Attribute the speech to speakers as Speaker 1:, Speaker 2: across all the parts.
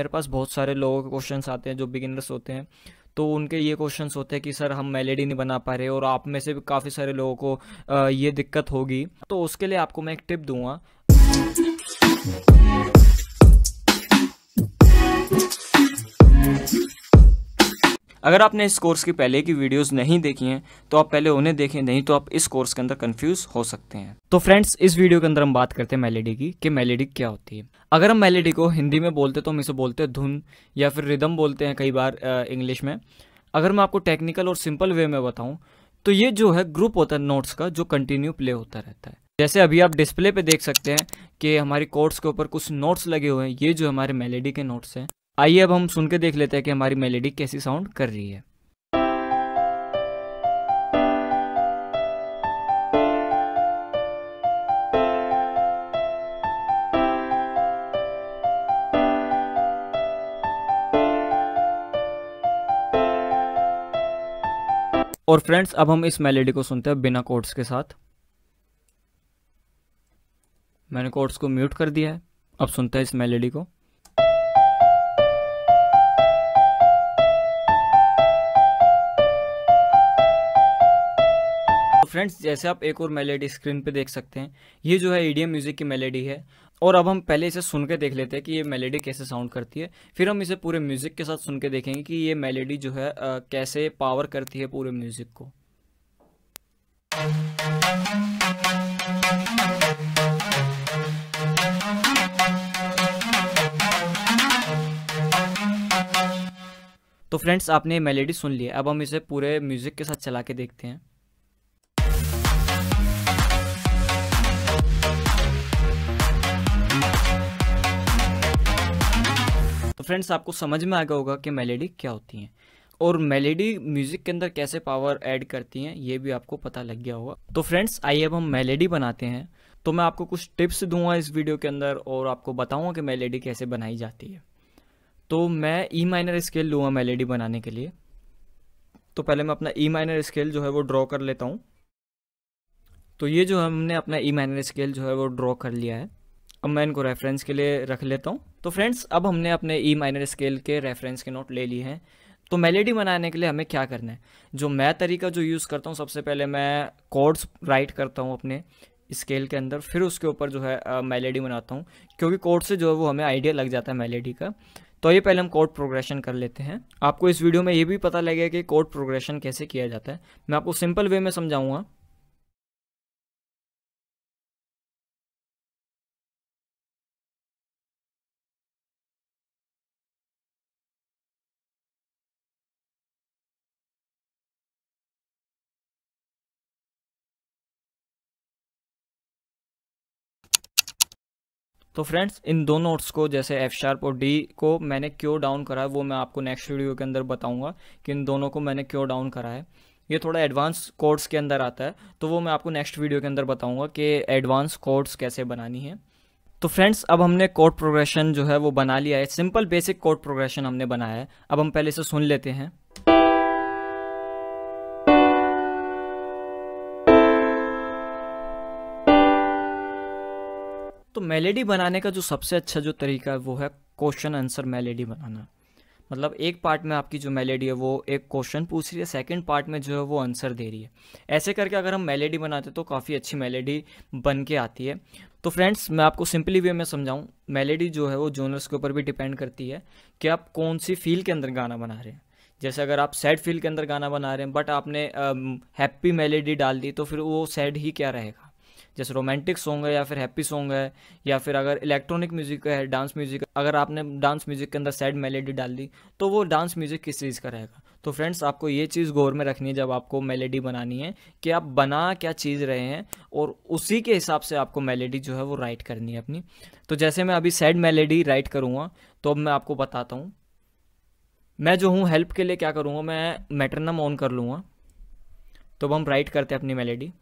Speaker 1: मेरे पास बहुत सारे लोगों के क्वेश्चन आते हैं, जो बिगिनर्स होते हैं। तो उनके ये क्वेश्चन होते हैं कि, सर, हम मेलेडी नहीं बना पा रहे और आप में से भी काफ़ी सारे लोगों को ये दिक्कत होगी। तो उसके लिए आपको मैं एक टिप दूँगा। अगर आपने इस कोर्स की पहले की वीडियोस नहीं देखी हैं तो आप पहले उन्हें देखें, नहीं तो आप इस कोर्स के अंदर कंफ्यूज हो सकते हैं। तो फ्रेंड्स इस वीडियो के अंदर हम बात करते हैं मेलेडी की, कि मेलेडी क्या होती है। अगर हम मेलेडी को हिंदी में बोलते तो हम इसे बोलते हैं धुन, या फिर रिदम बोलते हैं कई बार इंग्लिश में। अगर मैं आपको टेक्निकल और सिंपल वे में बताऊँ तो ये जो है ग्रुप होता है नोट्स का, जो कंटिन्यू प्ले होता रहता है। जैसे अभी आप डिस्प्ले पे देख सकते हैं कि हमारी कोर्ट्स के ऊपर कुछ नोट्स लगे हुए हैं, ये जो हमारे मेलेडी के नोट्स हैं आइए अब हम सुन के देख लेते हैं कि हमारी मेलेडी कैसी साउंड कर रही है। और फ्रेंड्स अब हम इस मेलेडी को सुनते हैं बिना कोड्स के साथ। मैंने कोड्स को म्यूट कर दिया है। अब सुनते हैं इस मेलेडी को। फ्रेंड्स जैसे आप एक और मेलेडी स्क्रीन पे देख सकते हैं। ये जो है ईडीएम म्यूज़िक की मेलेडी है। और अब हम पहले इसे सुन के देख लेते हैं कि ये मेलेडी कैसे साउंड करती है। फिर हम इसे पूरे म्यूज़िक के साथ सुन के देखेंगे कि ये मेलेडी जो है आ, कैसे पावर करती है पूरे म्यूज़िक को। तो फ्रेंड्स आपने ये मेलेडी सुन लिया। अब हम इसे पूरे म्यूज़िक के साथ चला के देखते हैं। फ्रेंड्स आपको समझ में आ गया होगा कि मेलेडी क्या होती हैं। और मेलेडी म्यूज़िक के अंदर कैसे पावर ऐड करती हैं, ये भी आपको पता लग गया होगा। तो फ्रेंड्स आइए अब हम मेलेडी बनाते हैं। तो मैं आपको कुछ टिप्स दूँगा इस वीडियो के अंदर और आपको बताऊँगा कि मेलेडी कैसे बनाई जाती है। तो मैं ई माइनर स्केल लूँगा मेलेडी बनाने के लिए। तो पहले मैं अपना ई माइनर स्केल जो है वो ड्रॉ कर लेता हूँ। तो ये जो हमने अपना ई माइनर स्केल जो है वो ड्रॉ कर लिया है। अब मैं इनको रेफरेंस के लिए रख लेता हूँ। तो फ्रेंड्स अब हमने अपने ई माइनर स्केल के रेफरेंस के नोट ले लिए हैं। तो मेलेडी बनाने के लिए हमें क्या करना है? जो मैं तरीका जो यूज़ करता हूँ, सबसे पहले मैं कोड्स राइट करता हूँ अपने स्केल के अंदर, फिर उसके ऊपर जो है मेलेडी बनाता हूँ। क्योंकि कोड से जो है वो हमें आइडिया लग जाता है मेलेडी का। तो ये पहले हम कोड प्रोग्रेशन कर लेते हैं। आपको इस वीडियो में ये भी पता लगेगा कि कोड प्रोग्रेशन कैसे किया जाता है। मैं आपको सिंपल वे में समझाऊँगा। तो फ्रेंड्स, इन दो नोट्स को, जैसे एफ़ शार्प और डी को मैंने क्यों डाउन करा है, वो मैं आपको नेक्स्ट वीडियो के अंदर बताऊँगा कि इन दोनों को मैंने क्यों डाउन करा है। ये थोड़ा एडवांस कोड्स के अंदर आता है तो वो मैं आपको नेक्स्ट वीडियो के अंदर बताऊँगा कि एडवांस कोड्स कैसे बनानी है। तो फ्रेंड्स, अब हमने कोड प्रोग्रेशन जो है वो बना लिया है। सिंपल बेसिक कोड प्रोग्रेशन हमने बनाया है। अब हम पहले इसे सुन लेते हैं। तो मेलेडी बनाने का जो सबसे अच्छा जो तरीका है, वो है क्वेश्चन आंसर मेलेडी बनाना। मतलब एक पार्ट में आपकी जो मेलेडी है, वो एक क्वेश्चन पूछ रही है सेकंड पार्ट में जो है वो आंसर दे रही है। ऐसे करके अगर हम मेलेडी बनाते तो काफ़ी अच्छी मेलेडी बन के आती है। तो फ्रेंड्स मैं आपको सिंपली वे में समझाऊँ मेलेडी जो है वो जोनर्स के ऊपर भी डिपेंड करती है कि आप कौन सी फील के अंदर गाना बना रहे हैं। जैसे अगर आप सैड फील के अंदर गाना बना रहे हैं बट आपने हैप्पी मेलेडी डाल दी तो फिर वो सैड ही क्या रहेगा? जैसे रोमांटिक सॉन्ग है या फिर हैप्पी सॉन्ग है, या फिर अगर इलेक्ट्रॉनिक म्यूज़िक है डांस म्यूज़िक अगर आपने डांस म्यूज़िक के अंदर सैड मेलेडी डाल दी तो वो डांस म्यूज़िक किस चीज़ का रहेगा? तो फ्रेंड्स आपको ये चीज़ गौर में रखनी है जब आपको मेलेडी बनानी है कि आप बना क्या चीज़ रहे हैं और उसी के हिसाब से आपको मेलेडी जो है वो राइट करनी है अपनी। तो जैसे मैं अभी सैड मेलेडी राइट करूँगा तो अब मैं आपको बताता हूँ। मैं जो हूँ हेल्प के लिए क्या करूँगा, मैं मेटरनम ऑन कर लूँगा। तो अब हम राइट करते हैं अपनी मेलेडी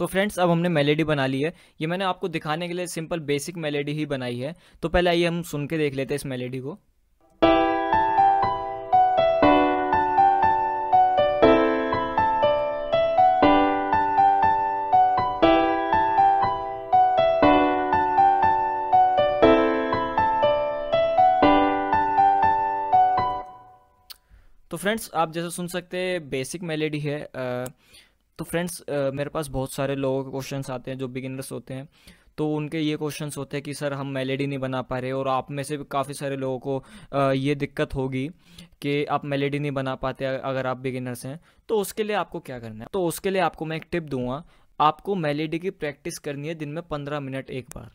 Speaker 1: तो फ्रेंड्स, अब हमने मेलेडी बना ली है। ये मैंने आपको दिखाने के लिए सिंपल बेसिक मेलेडी ही बनाई है। तो पहले आइए हम सुन के देख लेते हैं इस मेलेडी को। तो फ्रेंड्स, आप जैसे सुन सकते हैं, बेसिक मेलेडी है। तो फ्रेंड्स मेरे पास बहुत सारे लोगों के क्वेश्चन आते हैं जो बिगिनर्स होते हैं। तो उनके ये क्वेश्चंस होते हैं कि, सर, हम मेलेडी नहीं बना पा रहे और आप में से भी काफ़ी सारे लोगों को ये दिक्कत होगी कि आप मेलेडी नहीं बना पाते अगर आप बिगिनर्स हैं। तो उसके लिए आपको क्या करना है? तो उसके लिए आपको मैं एक टिप दूँगा। आपको मेलेडी की प्रैक्टिस करनी है दिन में पंद्रह मिनट एक बार।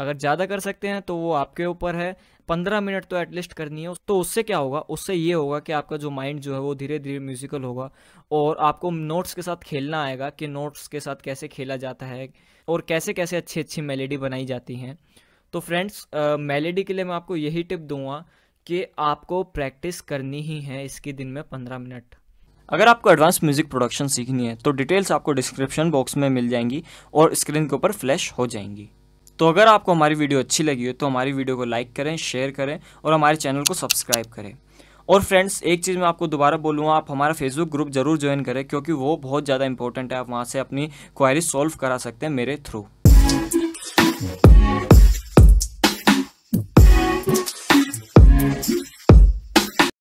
Speaker 1: अगर ज़्यादा कर सकते हैं तो वो आपके ऊपर है। पंद्रह मिनट तो एटलीस्ट करनी है। तो उससे क्या होगा? उससे ये होगा कि आपका जो माइंड जो है, वो धीरे धीरे म्यूजिकल होगा और आपको नोट्स के साथ खेलना आएगा कि नोट्स के साथ कैसे खेला जाता है और कैसे कैसे अच्छी अच्छी मेलेडी बनाई जाती हैं। तो फ्रेंड्स मेलेडी के लिए मैं आपको यही टिप दूँगा कि आपको प्रैक्टिस करनी ही है इसके दिन में पंद्रह मिनट। अगर आपको एडवांस म्यूज़िक प्रोडक्शन सीखनी है तो डिटेल्स आपको डिस्क्रिप्शन बॉक्स में मिल जाएँगी और स्क्रीन के ऊपर फ्लैश हो जाएँगी। तो अगर आपको हमारी वीडियो अच्छी लगी हो तो हमारी वीडियो को लाइक करें, शेयर करें और हमारे चैनल को सब्सक्राइब करें। और फ्रेंड्स, एक चीज़ मैं आपको दोबारा बोलूँगा, आप हमारा फेसबुक ग्रुप ज़रूर ज्वाइन करें, क्योंकि वो बहुत ज़्यादा इंपॉर्टेंट है। आप वहाँ से अपनी क्वायरी सॉल्व करा सकते हैं मेरे थ्रू